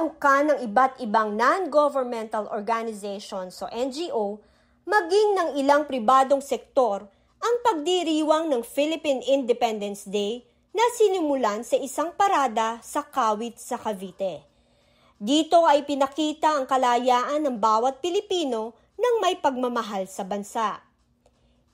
kinalahukan ng iba't ibang non-governmental organizations o NGO, maging ng ilang pribadong sektor ang pagdiriwang ng Philippine Independence Day na sinimulan sa isang parada sa Kawit sa Cavite. Dito ay pinakita ang kalayaan ng bawat Pilipino ng may pagmamahal sa bansa.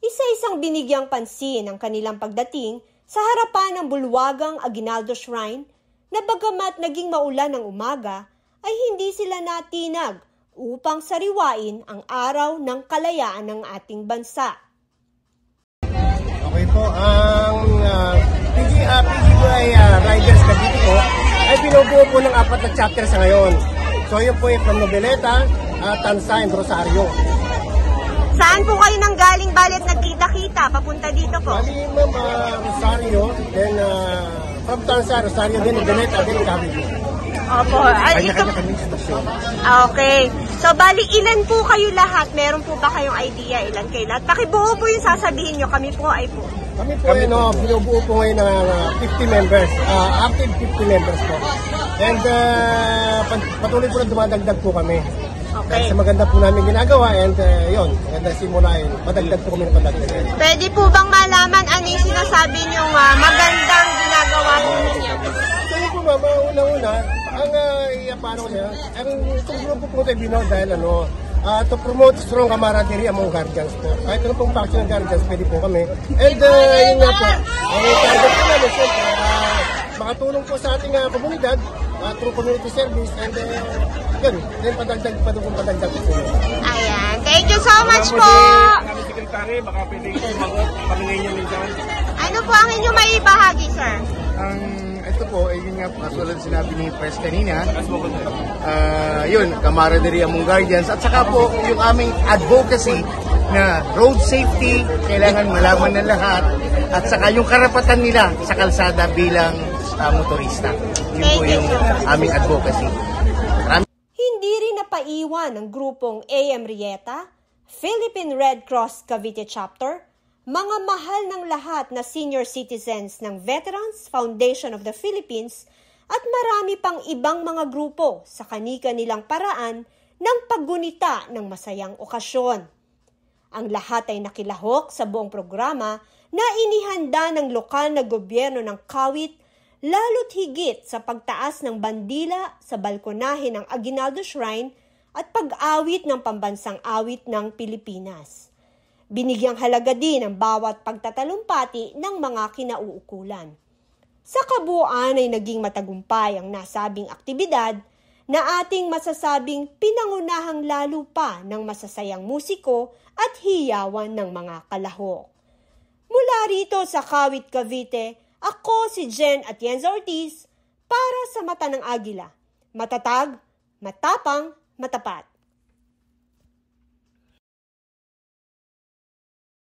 Isa-isang binigyang pansin ang kanilang pagdating sa harapan ng bulwagang Aguinaldo Shrine na bagamat naging maulan ng umaga, ay hindi sila natinag upang sariwain ang araw ng kalayaan ng ating bansa. Okay po, ang uh, PG, uh, PGY uh, Riders Cavite po ay binubuo po ng apat na chapter sa ngayon. So yun po yung from Noveleta, uh, Tansa, and Rosario. Saan po kayo nang galing balit nagkita-kita? Papunta dito po. Bali ma'am, uh, Rosario, then uh, from Tansa, Rosario, then Noveleta, then Cavite. Opo. Ay, ito, Kanya-kanya kami stasyon. okay. So, bali, ilan po kayo lahat? Meron po ba kayong idea ilan kayo lahat? Pakibuo po yung sasabihin nyo. Kami po ay po. Kami po, kami no, binubuo po ngayon ng uh, 50 members, uh, active 50 members po. And uh, pat- patuloy po na dumadagdag po kami. Okay. Sa maganda po namin ginagawa and uh, yun, maganda simula yun, madagdag po kami ng padagdag. Pwede po bang malaman ano yung sinasabi nyo uh, magandang ginagawa po ninyo? Yun po mama, una-una, ang uh, paano ko siya, ang itong grupo po tayo binaw dahil ano, uh, to promote strong camaraderie among guardians po. Kahit ano pong faction ng guardians, pwede po kami. And uh, yun nga po, ang target po namin, siyempre, uh, makatulong po sa ating uh, komunidad uh, through community service and uh, yun, then padagdag, padugong padagdag po. Ayan. Thank you so much po. Kami sekretary, baka pwede sumagot, pamingay niyo minsan. Ano po ang inyong may bahagi, sir? Ang ito po, ay yun nga, katulad sinabi ni Press kanina, ah yun, camaraderie among guardians, at saka po yung aming advocacy na road safety, kailangan malaman ng lahat, at saka yung karapatan nila sa kalsada bilang ah, motorista. Yun po Thank you, yung aming advocacy. Napaiwan ng grupong AM Rieta, Philippine Red Cross Cavite Chapter, mga mahal ng lahat na senior citizens ng Veterans Foundation of the Philippines at marami pang ibang mga grupo sa kanika nilang paraan ng paggunita ng masayang okasyon. Ang lahat ay nakilahok sa buong programa na inihanda ng lokal na gobyerno ng Kawit lalo't higit sa pagtaas ng bandila sa balkonahe ng Aguinaldo Shrine at pag-awit ng pambansang awit ng Pilipinas. Binigyang halaga din ang bawat pagtatalumpati ng mga kinauukulan. Sa kabuuan ay naging matagumpay ang nasabing aktibidad na ating masasabing pinangunahang lalo pa ng masasayang musiko at hiyawan ng mga kalahok. Mula rito sa Kawit, Cavite, ako si Jen Atienza Ortiz para sa Mata ng Agila. Matatag, matapang, matapat.